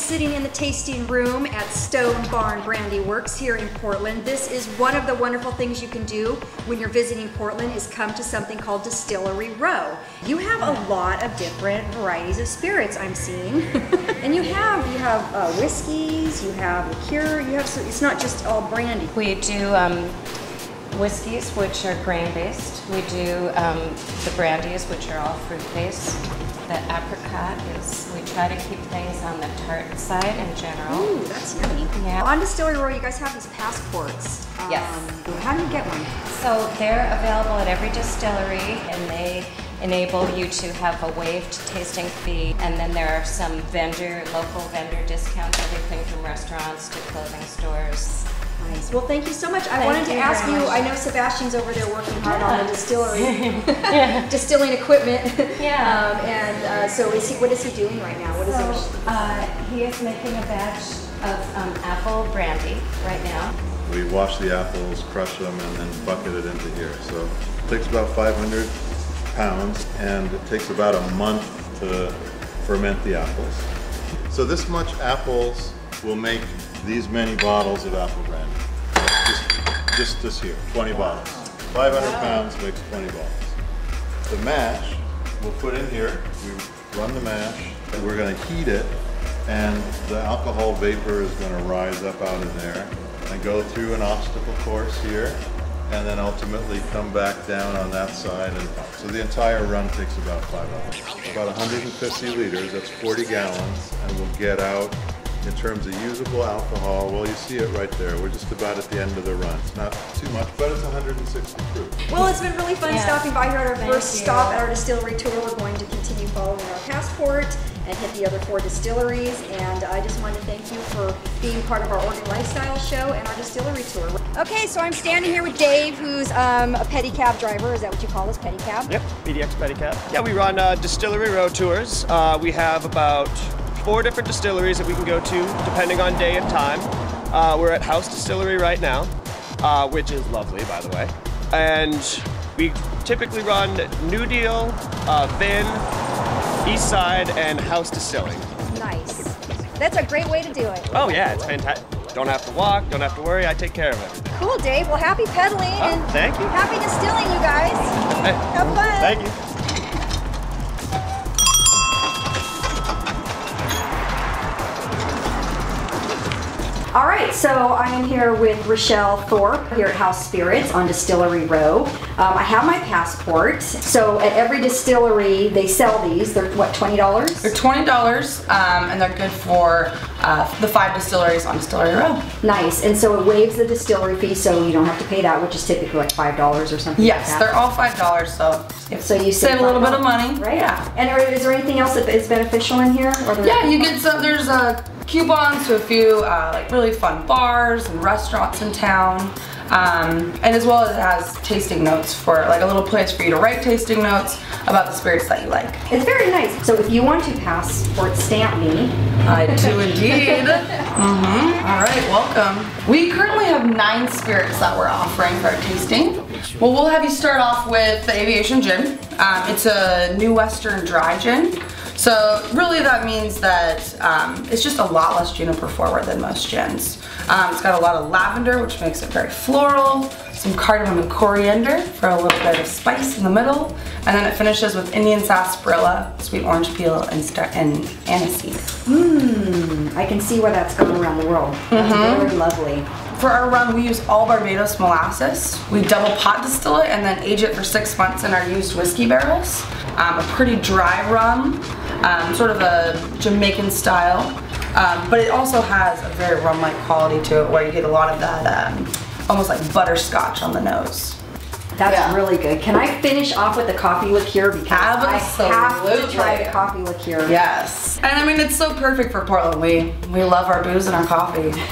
sitting in the tasting room at Stone Barn Brandy Works here in Portland. This is one of the wonderful things you can do when you're visiting Portland is come to something called Distillery Row. You have a lot of different varieties of spirits I'm seeing. and you have you have uh, whiskeys, you have liqueur, you have so it's not just all brandy. We do um, whiskeys, which are grain based. We do um, the brandies, which are all fruit based. The apricot is, we try to keep things on the tart side in general. Ooh, that's yummy. Yeah. On Distillery Row, you guys have these passports. Yes. Um, how do you get one? So they're available at every distillery and they enable you to have a waived tasting fee. And then there are some vendor, local vendor discounts, everything from restaurants to clothing stores. Nice. Well, thank you so much. I Thank wanted to ask you. I know Sebastian's over there working hard on the distillery, distilling equipment. Yeah. Um, and uh, so is he, what is he doing right now? What is So, it? uh, he is making a batch of um, apple brandy right now. We wash the apples, crush them, and then bucket it into here. So it takes about 500 pounds, and it takes about a month to ferment the apples. So this much apples will make these many bottles of apple brandy. Just, just this here, 20 bottles. 500 pounds makes 20 bottles. The mash we'll put in here. We run the mash, we're going to heat it, and the alcohol vapor is going to rise up out of there and go through an obstacle course here, and then ultimately come back down on that side. And so the entire run takes about five hours. About 150 liters, that's 40 gallons, and we'll get out in terms of usable alcohol, well, you see it right there. We're just about at the end of the run. It's not too much, but it's 160 proof. Well, it's been really fun Yeah. stopping by here at our Thank first you. stop at our distillery tour. We're going to continue following our passport and hit the other four distilleries. And I just wanted to thank you for being part of our Oregon Lifestyle Show and our distillery tour. Okay, so I'm standing here with Dave, who's um, a pedicab driver. Is that what you call this, pedicab? Yep, PDX Pedicab. Yeah, we run uh, distillery row tours. Uh, we have about four different distilleries that we can go to depending on day and time. Uh, we're at House Distillery right now, uh, which is lovely, by the way. And we typically run New Deal, uh, Vinn, East Side, and House Distilling. Nice. That's a great way to do it. Oh yeah, it's fantastic. Don't have to walk, don't have to worry. I take care of everything. Cool, Dave. Well, happy pedaling Oh, and thank you. happy distilling, you guys. Hey, Have fun. thank you. All right, so I am here with Rochelle Thorpe here at House Spirits on Distillery Row. Um, I have my passport. So at every distillery, they sell these. They're what, twenty dollars? They're twenty dollars, um, and they're good for uh, the five distilleries on Distillery Row. Nice. And so it waives the distillery fee, so you don't have to pay that, which is typically like five dollars or something. Yes, like they're all five dollars, so So you save a little bit of money. right? Yeah. And are, is there anything else that is beneficial in here? Or Yeah, you get some. There's uh, coupons to a few uh, like really fun bars and restaurants in town, um, and as well as it has tasting notes for like a little place for you to write tasting notes about the spirits that you like. It's very nice. So if you want to passport stamp me, I do indeed. mm-hmm. All right, welcome. We currently have nine spirits that we're offering for our tasting. Well, we'll have you start off with the Aviation Gin. Um, it's a New Western dry gin. So really that means that um, it's just a lot less juniper forward than most gins. Um, it's got a lot of lavender, which makes it very floral, some cardamom and coriander for a little bit of spice in the middle, and then it finishes with Indian sarsaparilla, sweet orange peel, and, star- and aniseed. I can see where that's going around the world. That's Mm-hmm. very lovely. For our rum, we use all Barbados molasses. We double pot distill it and then age it for six months in our used whiskey barrels. Um, a pretty dry rum, um, sort of a Jamaican style, um, but it also has a very rum-like quality to it where you get a lot of that um, almost like butterscotch on the nose. That's Yeah. really good. Can I finish off with the coffee liqueur because I have to Absolutely. try the coffee liqueur. Yes. And I mean, it's so perfect for Portland. We, we love our booze and our coffee.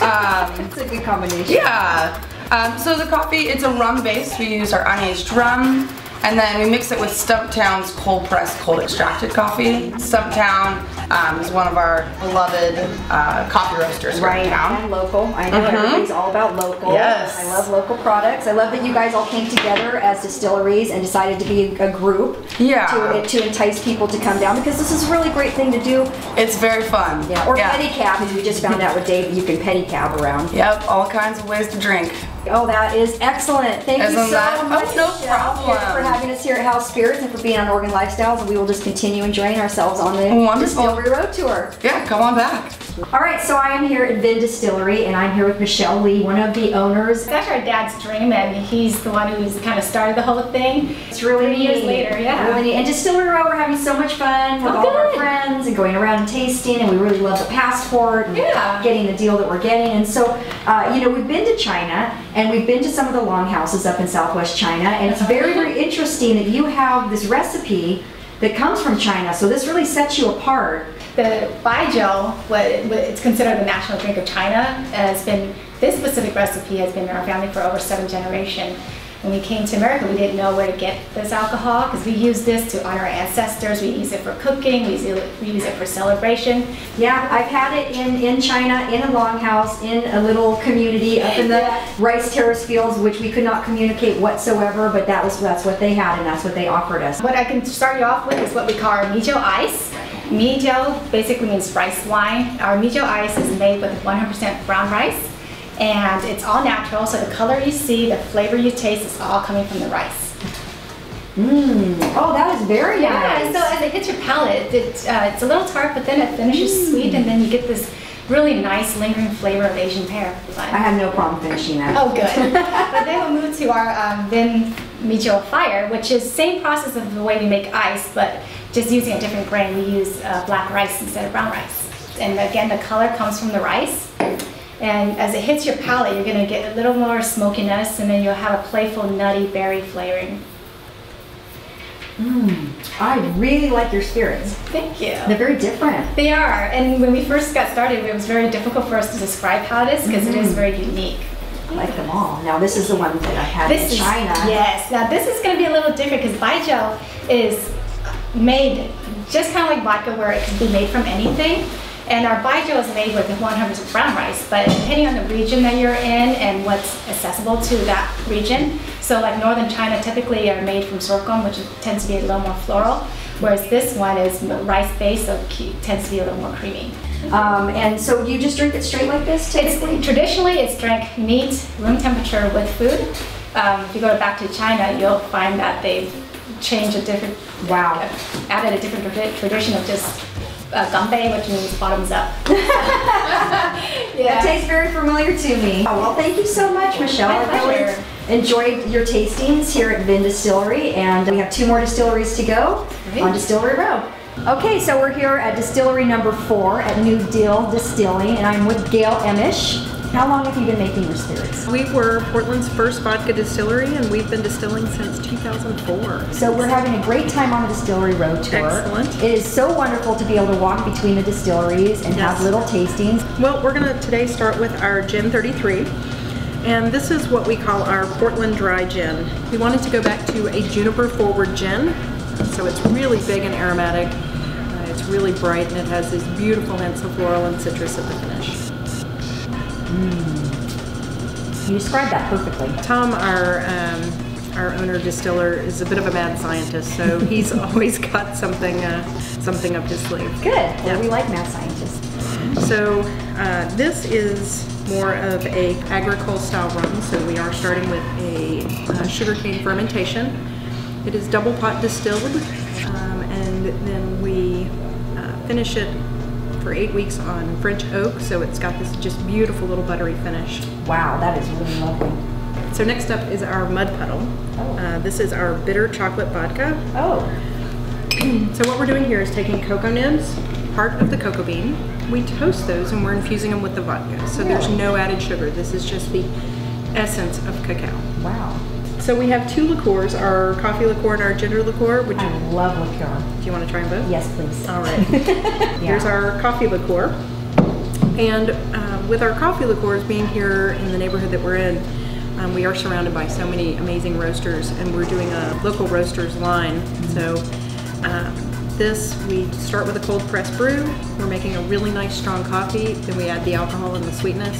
um, It's a good combination. Yeah. Um, so the coffee, it's a rum base. We use our unaged rum, And then we mix it with Stumptown's cold pressed, cold extracted coffee. Stumptown um, is one of our beloved uh, coffee roasters Right, in town. and local. I know everybody's all about local. Yes. I love local products. I love that you guys all came together as distilleries and decided to be a group. Yeah. To, to entice people to come down because this is a really great thing to do. It's very fun. Yeah. Or pedicab, as we just found out with Dave, you can pedicab around. Yep, all kinds of ways to drink. Oh, that is excellent. Thank you Isn't so that- oh, much, no uh, problem. for having us here at House Spirits and for being on Oregon Lifestyles. And we will just continue enjoying ourselves on the Wonderful. Distillery Row Tour. Yeah, come on back. All right, so I am here at Vinn Distillery, and I'm here with Michelle Lee, one of the owners. That's our dad's dream, and he's the one who's kind of started the whole thing. It's really 30 years later, yeah. Really neat. And Distillery Row, we're having so much fun with Oh, all of our friends and going around and tasting, and we really love the passport and Yeah. getting the deal that we're getting. And so, uh, you know, we've been to China and we've been to some of the longhouses up in Southwest China, and it's very, very interesting that you have this recipe that comes from China. So this really sets you apart. The Baijiu, what, it's considered the national drink of China, has been this specific recipe has been in our family for over seven generations. When we came to America, we didn't know where to get this alcohol because we use this to honor our ancestors. We use it for cooking. We use it, we use it for celebration. Yeah, I've had it in, in China, in a longhouse, in a little community up in the Yeah. rice terrace fields, which we could not communicate whatsoever, but that was that's what they had and that's what they offered us. What I can start you off with is what we call our mijiu ice. Mijiu basically means rice wine. Our mijiu ice is made with 100% brown rice, and it's all natural. So the color you see, the flavor you taste, is all coming from the rice. Mmm. Oh, that is very Yeah. nice. So as it hits your palate, it, uh, it's a little tart, but then it finishes sweet, and then you get this really nice lingering flavor of Asian pear. I have no problem finishing that. Oh, good. but then we'll move to our um, Vinn Mijiu Fire, which is same process of the way we make ice, but just using a different grain. We use uh, black rice instead of brown rice. And again, the color comes from the rice. And as it hits your palate, you're gonna get a little more smokiness, and then you'll have a playful, nutty berry flavoring. Mmm, I really like your spirits. Thank you. They're very different. They are, and when we first got started, it was very difficult for us to describe how it is because it is mm. very unique. I like them all. Now this is the one that I had This in is China. yes. Now this is going to be a little different because Baijiu is made just kind of like vodka, where it can be made from anything. And our Baijiu is made with 100% brown rice, but depending on the region that you're in and what's accessible to that region. So like northern China typically are made from sorghum, which tends to be a little more floral, whereas this one is rice based, so it tends to be a little more creamy. Um, and so you just drink it straight like this typically? It's, traditionally, it's drank neat, room temperature with food. Um, if you go back to China, you'll find that they've changed a different, Wow. added a different tradition of just uh, ganbei, which means bottoms up. That yeah. tastes very familiar to me. Oh, well, thank you so much, Michelle. My I really enjoyed your tastings here at Vinn Distillery, and we have two more distilleries to go Great. on Distillery Row. Okay, so we're here at distillery number four at New Deal Distilling, and I'm with Gail Emish. How long have you been making your spirits? We were Portland's first vodka distillery, and we've been distilling since 2004. So we're having a great time on the Distillery Row tour. Excellent. It is so wonderful to be able to walk between the distilleries and have little tastings. Well, we're going to today start with our Gin 33, and this is what we call our Portland Dry Gin. We wanted to go back to a juniper forward gin, so it's really big and aromatic. Uh, it's really bright, and it has these beautiful hints of floral and citrus at the finish. You described that perfectly. Tom, our um, our owner distiller, is a bit of a mad scientist, so he's always got something uh, something up his sleeve. Good. Well, Yeah. we like mad scientists. So uh, this is more of a agricole style rum. So we are starting with a uh, sugarcane fermentation. It is double pot distilled, um, and then we uh, finish it for eight weeks on French oak. So it's got this just beautiful little buttery finish. Wow, that is really lovely. So next up is our mud puddle. Uh, this is our bitter chocolate vodka. Oh, So what we're doing here is taking cocoa nibs, part of the cocoa bean. We toast those and we're infusing them with the vodka. So there's no added sugar. This is just the essence of cacao. wow. So we have two liqueurs, our coffee liqueur and our ginger liqueur. Would you, I love liqueur. do you want to try them both? Yes, please. All right. Here's our coffee liqueur. And uh, with our coffee liqueurs being here in the neighborhood that we're in, Um, we are surrounded by so many amazing roasters, and we're doing a local roasters line. So um, this, we start with a cold press brew. We're making a really nice strong coffee. Then we add the alcohol and the sweetness.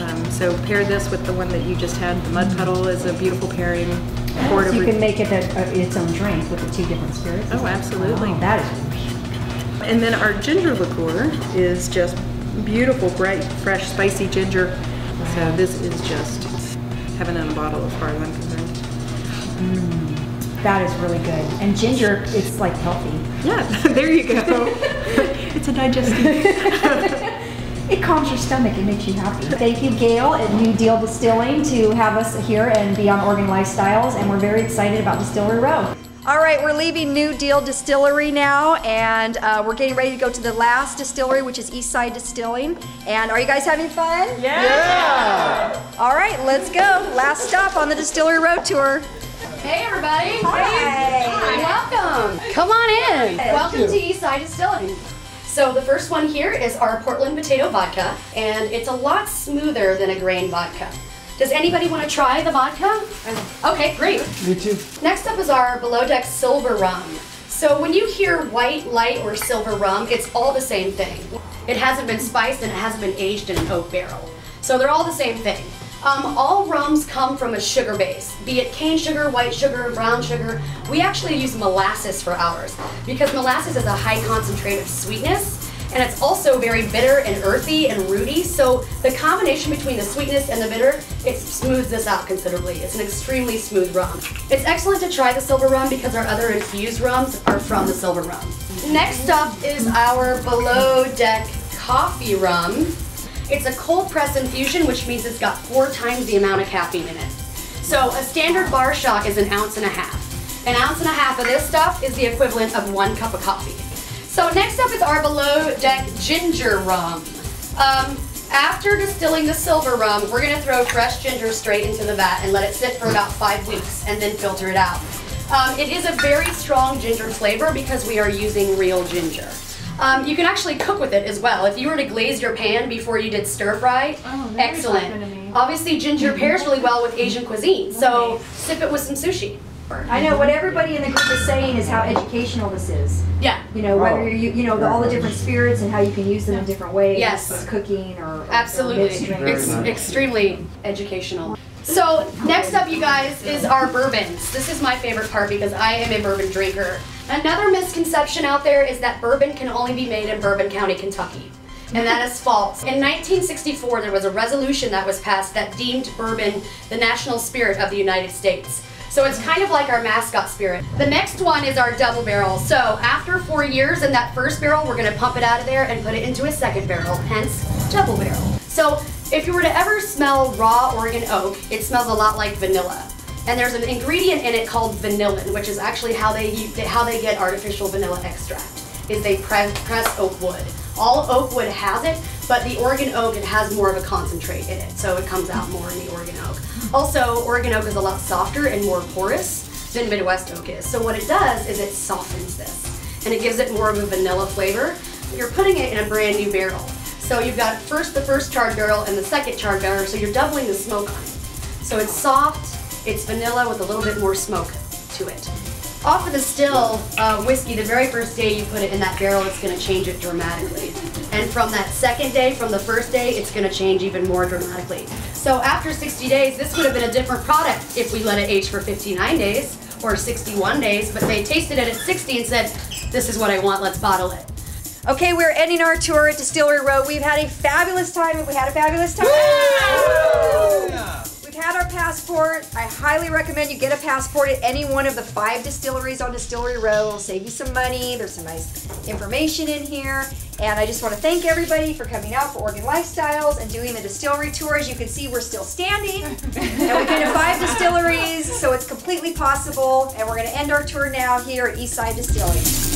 Um, so pair this with the one that you just had. The mud puddle is a beautiful pairing. It So you can make it a, a, its own drink with the two different spirits. Oh, absolutely. Wow, that is And then our ginger liqueur is just beautiful, bright, fresh, spicy ginger. So this is just heaven in a bottle as far as I'm concerned. that is really good. And ginger, it's like healthy. Yeah, there you go. it's a digestive. It calms your stomach. It makes you happy. Thank you, Gail at New Deal Distilling, to have us here and be on Oregon Lifestyles. And we're very excited about Distillery Row. All right, we're leaving New Deal Distillery now, and uh, we're getting ready to go to the last distillery, which is Eastside Distilling. And are you guys having fun? Yeah. All right, let's go. Last stop on the Distillery Row Tour. Hey everybody! Hi. Welcome! Come on in. Welcome to Eastside Distilling. So the first one here is our Portland potato vodka, and it's a lot smoother than a grain vodka. Does anybody want to try the vodka? Okay, great. Me too. Next up is our Below Deck Silver Rum. So when you hear white, light, or silver rum, it's all the same thing. It hasn't been spiced and it hasn't been aged in an oak barrel. So they're all the same thing. Um, all rums come from a sugar base, be it cane sugar, white sugar, brown sugar. We actually use molasses for ours because molasses is a high concentrate of sweetness and it's also very bitter and earthy and rooty. So the combination between the sweetness and the bitter, it smooths this out considerably. It's an extremely smooth rum. It's excellent to try the silver rum because our other infused rums are from the silver rum. Next up is our below deck coffee rum. It's a cold press infusion, which means it's got four times the amount of caffeine in it. So a standard bar shock is an ounce and a half. An ounce and a half of this stuff is the equivalent of one cup of coffee. So next up is our below deck ginger rum. Um, after distilling the silver rum, we're gonna throw fresh ginger straight into the vat and let it sit for about five weeks and then filter it out. Um, it is a very strong ginger flavor because we are using real ginger. Um, you can actually cook with it as well. If you were to glaze your pan before you did stir fry, excellent. Obviously, ginger pairs really well with Asian cuisine, so sip it with some sushi. I know what everybody in the group is saying is how educational this is. Yeah, You know, whether you, you know, the, all the different spirits and how you can use them in different ways. Yes. Cooking or. or absolutely. midstream. It's extremely educational. So next up, you guys, is our bourbons. This is my favorite part because I am a bourbon drinker. Another misconception out there is that bourbon can only be made in Bourbon County, Kentucky. And that is false. In 1964, there was a resolution that was passed that deemed bourbon the national spirit of the United States. So it's kind of like our mascot spirit. The next one is our double barrel. So after four years in that first barrel, we're gonna pump it out of there and put it into a second barrel, hence double barrel. So if you were to ever smell raw Oregon oak, it smells a lot like vanilla. And there's an ingredient in it called vanillin, which is actually how they how they get artificial vanilla extract. Is they press, press oak wood. All oak wood has it, but the Oregon oak it has more of a concentrate in it, so it comes out more in the Oregon oak. Also, Oregon oak is a lot softer and more porous than Midwest oak is. So what it does is it softens this, and it gives it more of a vanilla flavor. You're putting it in a brand new barrel. So you've got first the first charred barrel and the second charred barrel, so you're doubling the smoke on it. So it's soft, it's vanilla with a little bit more smoke to it. Off of the still uh, whiskey, the very first day you put it in that barrel, it's going to change it dramatically. And from that second day, from the first day, it's going to change even more dramatically. So after 60 days, this would have been a different product if we let it age for 59 days or 61 days, but they tasted it at 60 and said, this is what I want, let's bottle it. Okay, we're ending our tour at Distillery Row. We've had a fabulous time. We had a fabulous time? Our passport. I highly recommend you get a passport at any one of the five distilleries on Distillery Row. It'll save you some money. There's some nice information in here. And I just want to thank everybody for coming out for Oregon Lifestyles and doing the distillery tour. As you can see, we're still standing. and we've been to five distilleries, so it's completely possible. And we're going to end our tour now here at Eastside Distilling.